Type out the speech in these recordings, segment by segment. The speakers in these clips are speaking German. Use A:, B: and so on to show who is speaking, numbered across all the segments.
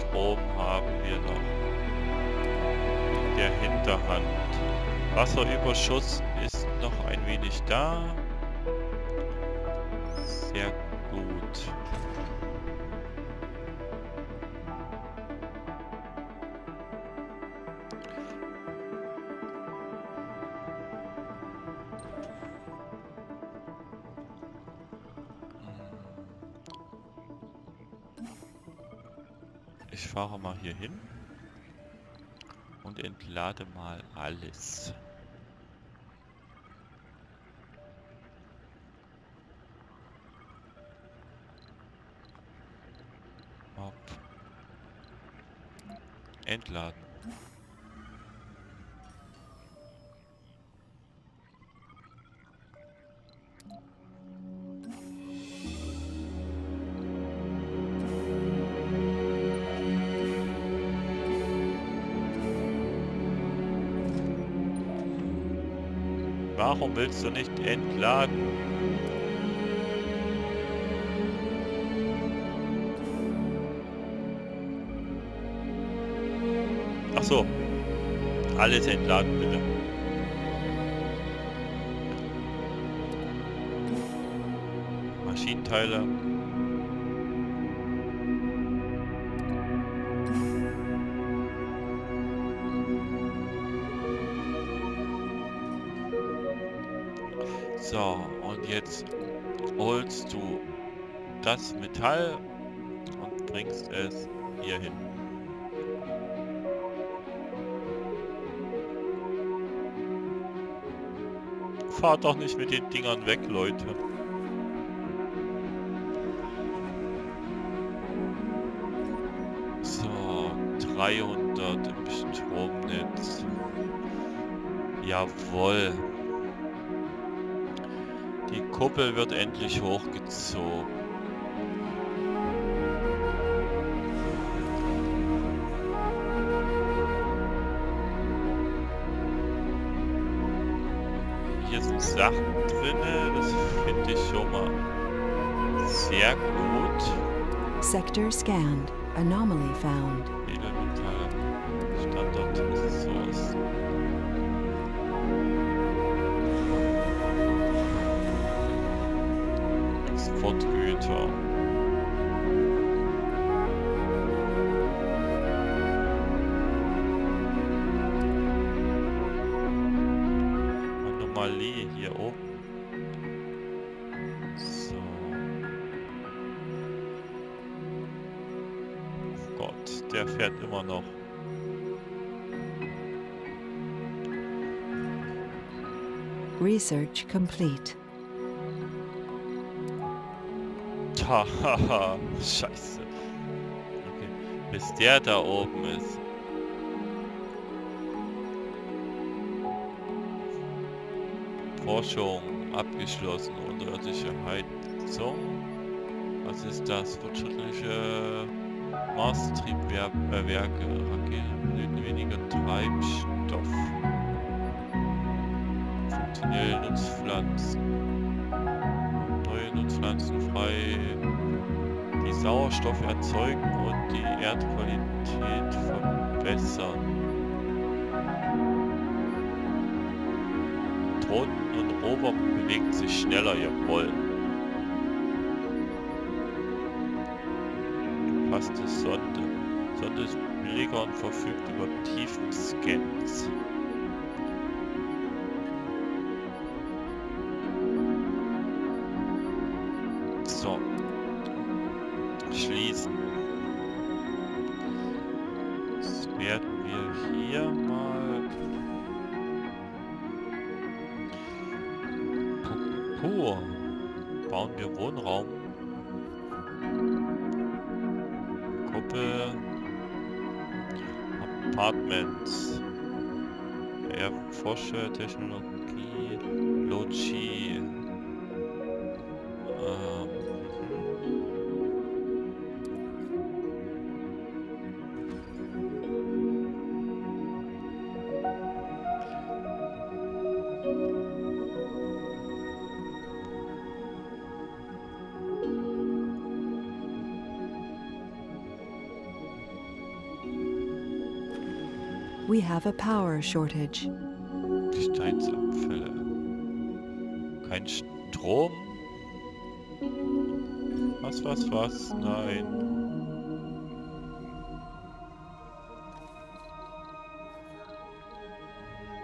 A: Strom haben wir noch in der Hinterhand. Wasserüberschuss ist noch ein wenig da. Sehr gut. Fahre mal hier hin und entlade mal alles. Entladen. Warum willst du nicht entladen? Ach so. Alles entladen, bitte. Maschinenteile. Das Metall und bringst es hier hin. Fahrt doch nicht mit den Dingern weg, Leute. So, 300 im Stromnetz. Jawohl. Die Kuppel wird endlich hochgezogen. Sachen drin, das finde ich schon mal sehr gut.
B: Sector scanned. Anomaly found.
A: Anomalie hier oben. So. Oh Gott, der fährt immer noch.
B: Research complete.
A: Hahaha, scheiße. Okay, bis der da oben ist. Forschung abgeschlossen, unterirdische Heizung. Was ist das? Fortschrittliche Mars-Triebwerke, Raketen benötigen weniger Treibstoff. Funktionelle Nutzpflanzen. Neue Nutzpflanzen frei. Die Sauerstoff erzeugen und die Erdqualität verbessern. Drohnen und Rover bewegen sich schneller, jawohl. Gefasste Sonde. Sonde ist billiger und verfügt über Tiefenscans. So. Schließen. Jetzt werden wir hier mal Bauen wir Wohnraum. Kuppel. Apartments. Erforsche Technologie. Logi.
B: We have a power shortage.
A: Gesteinsabfälle. Kein Strom? Was, was, was? Nein.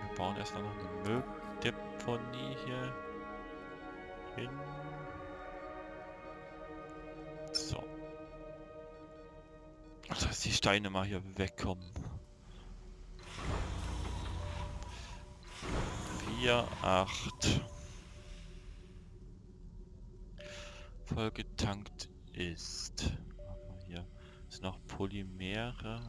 A: Wir bauen erstmal noch eine Mülldeponie hier hin. So. Dass die Steine mal hier wegkommen. 4, 8. Vollgetankt ist. Hier sind noch Polymere,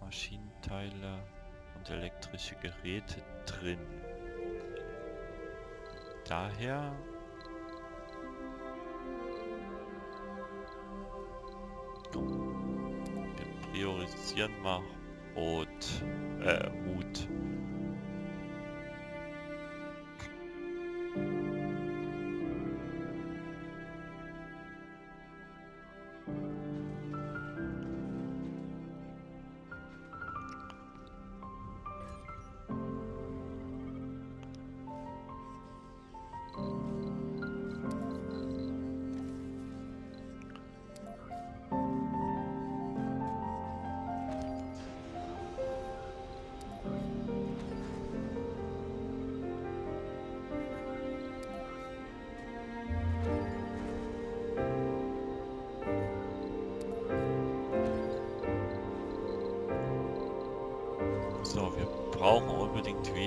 A: Maschinenteile und elektrische Geräte drin. Daher wir priorisieren mal Rot, äh, Hut.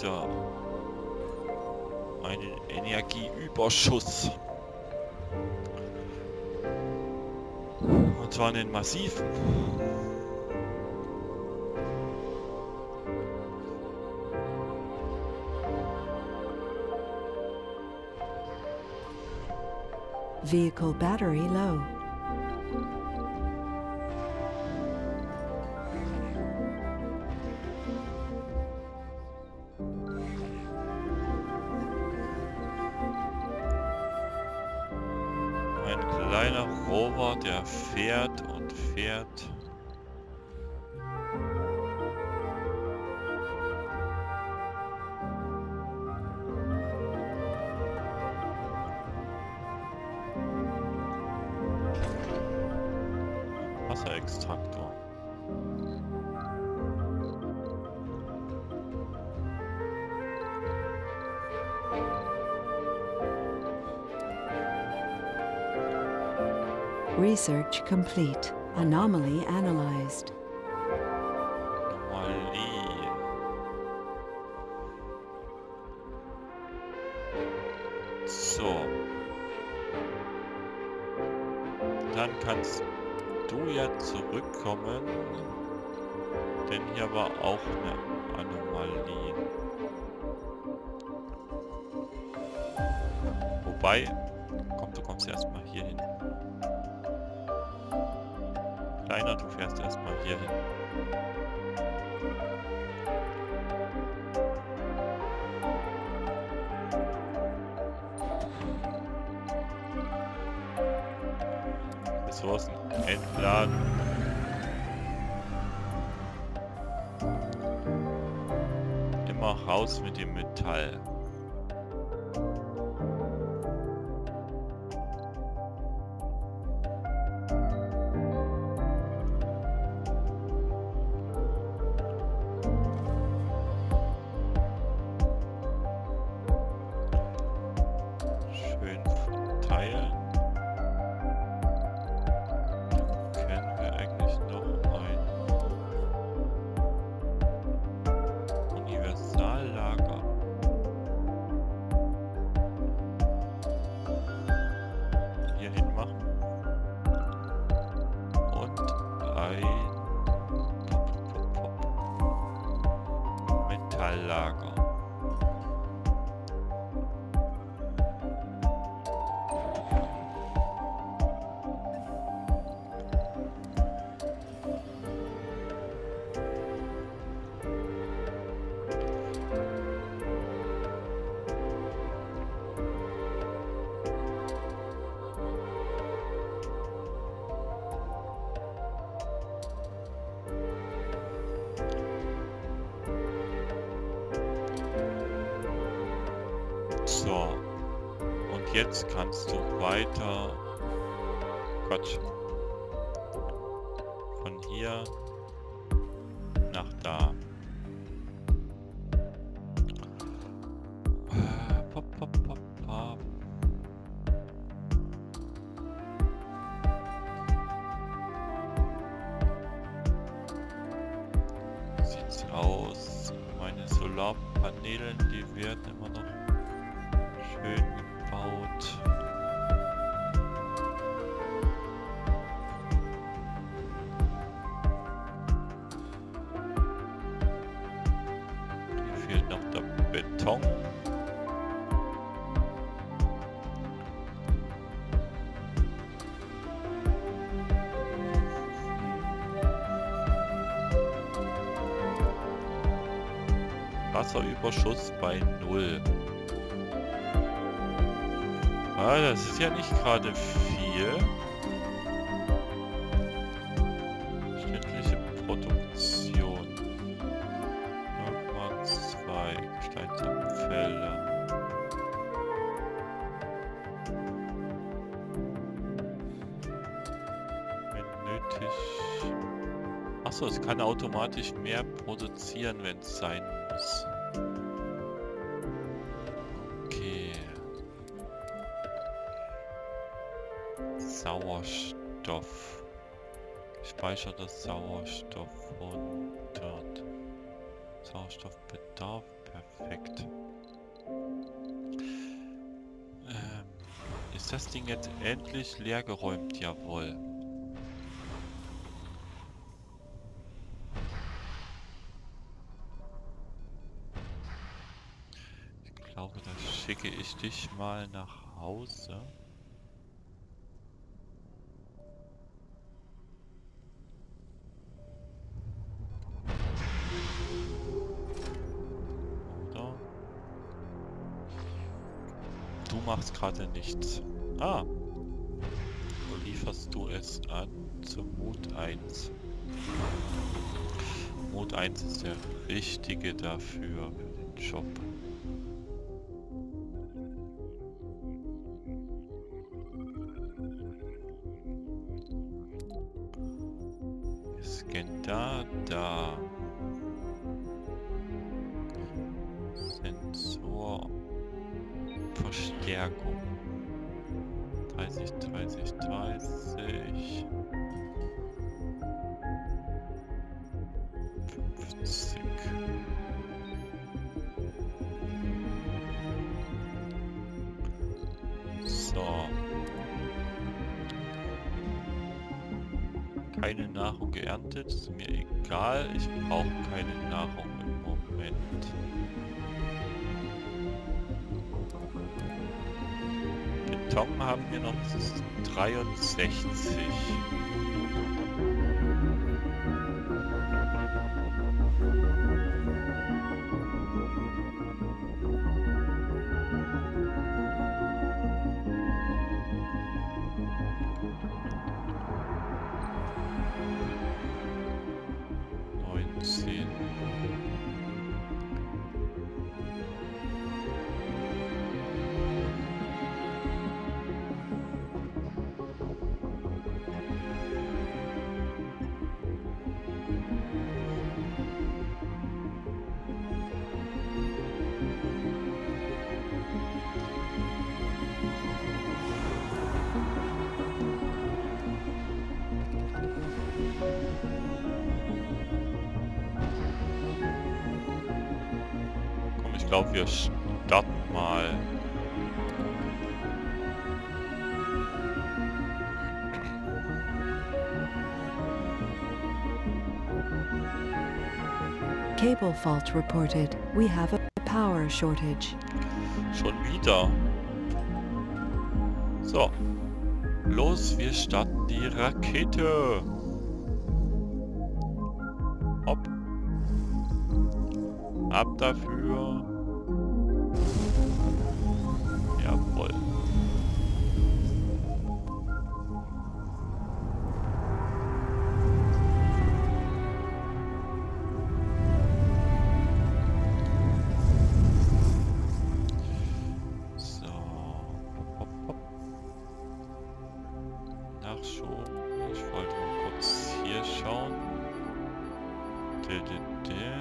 A: Wieder einen Energieüberschuss. Und zwar einen massiven.
B: Vehicle battery low.
A: Fährt und fährt. Wasserextraktor.
B: Research complete. Anomaly analyzed.
A: Anomalie. So. Dann kannst du ja zurückkommen. Denn hier war auch eine Anomalie. Wobei, komm, du kommst erstmal hier hin. Kleiner, du fährst erstmal hier hin. Ressourcen entladen. Immer raus mit dem Metall. Jetzt kannst du weiter... Quatsch. Von hier nach da. Pop, pop, pop, pop. Sieht's aus. Meine Solarpanelen, die werden immer noch schön Wasserüberschuss bei null. Ah, das ist ja nicht gerade viel. Schnittliche Produktion. 0,2 Gesteinsabfälle. Wenn nötig. Achso, es kann automatisch mehr produzieren, wenn es sein muss. Okay. Sauerstoff. Gespeicherter Sauerstoff 100. Sauerstoffbedarf, perfekt. Ähm, ist das Ding jetzt endlich leergeräumt? Jawohl. Schicke ich dich mal nach Hause. Oder? Du machst gerade nichts. Ah. Lieferst du es an? Zum Mut 1. Mut 1 ist der richtige dafür, für den Job. Keine Nahrung geerntet, ist mir egal. Ich brauche keine Nahrung im Moment. Beton haben wir noch 63. glaube, wir starten mal.
B: Cable fault reported. We have a power shortage.
A: Schon wieder. So. Los, wir starten die Rakete. Hopp. Ab dafür. Der, der, der.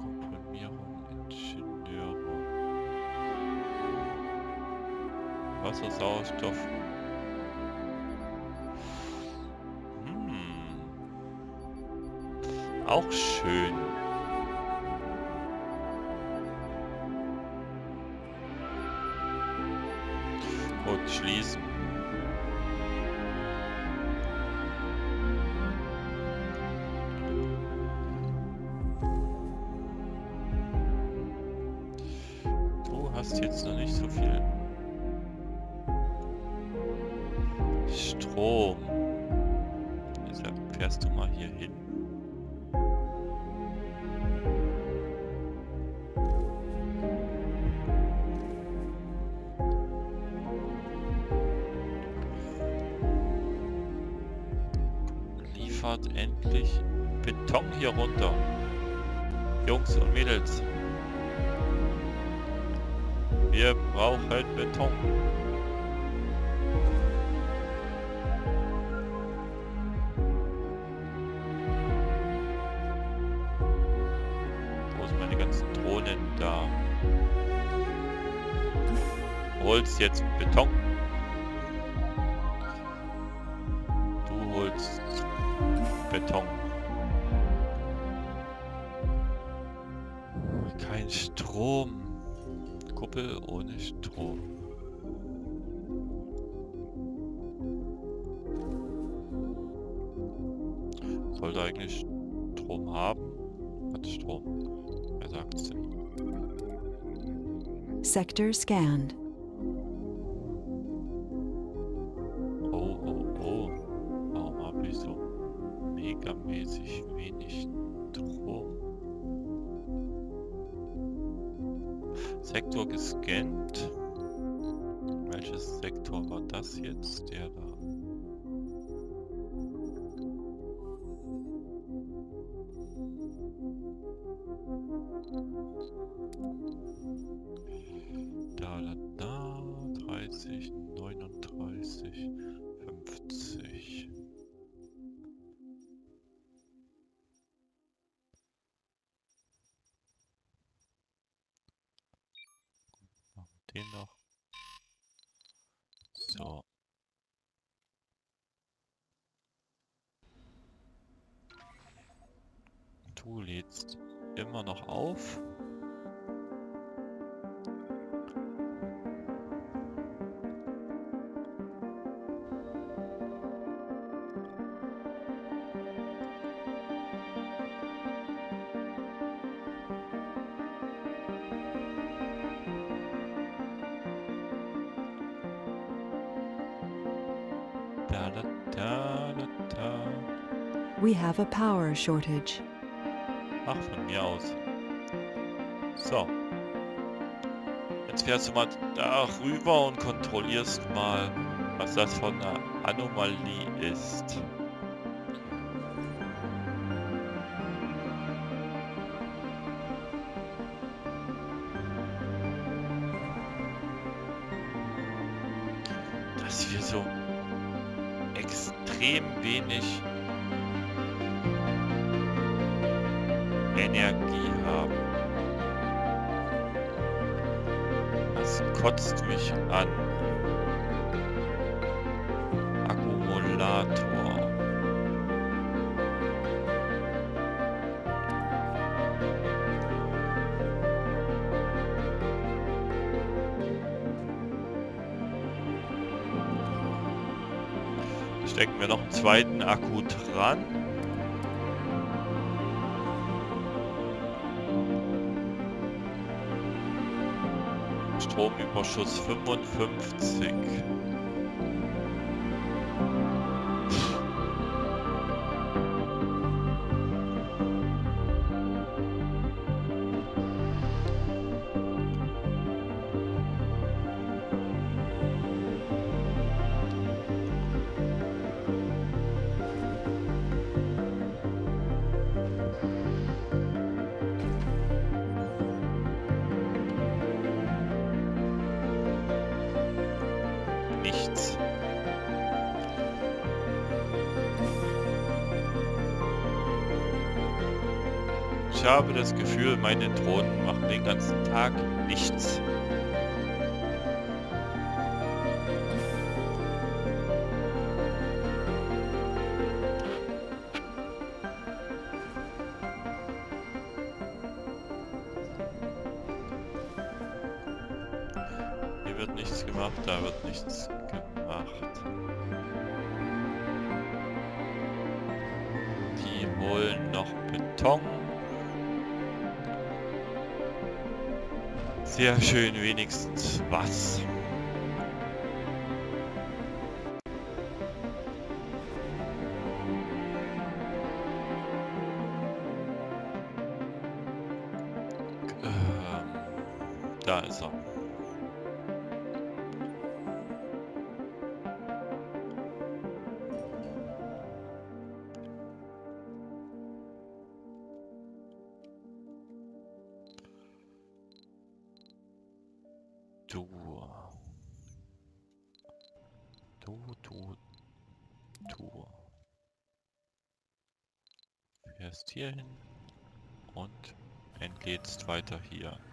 A: Komprimierung, Ingenieure. Wasser, Sauerstoff. Hm. Auch schön. Strom. Deshalb fährst du mal hier hin. Liefert endlich Beton hier runter. Jungs und Mädels. Wir brauchen Beton. Holst jetzt Beton. Du holst Beton. Kein Strom. Kuppel ohne Strom. Sollte eigentlich Strom haben. Hat Strom. Wer sagt's denn?
B: Sector scanned.
A: Sektor gescannt. Welches Sektor war das jetzt? Der da. Du lädst immer noch auf.
B: We have a power shortage.
A: Ach, von mir aus. So. Jetzt fährst du mal da rüber und kontrollierst mal, was das von einer Anomalie ist. Dass wir so extrem wenig kotzt mich an. Akkumulator. Stecken wir noch einen zweiten Akku dran. Stromüberschuss 55. nichts. Ich habe das Gefühl, meine Drohnen machen den ganzen Tag nichts. Beton. Sehr schön wenigstens was. erst hier hin und entlädst weiter hier.